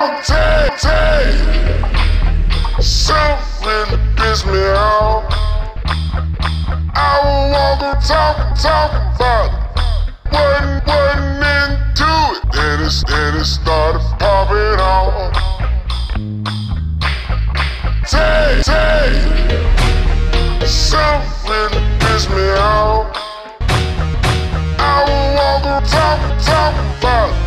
T-T. Something piss me off. I will walk and talk and talk about it. Wasn't, wasn't into it. Then it, then it started popping off. T-T. Something piss me off. I will walk and talk and talk about it.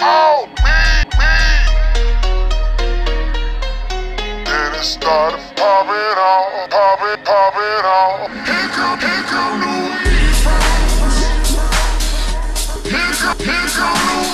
Oh man, man. Then it started popping off, popping, popping off. Here come, here come Louis. Here come, here come Louis.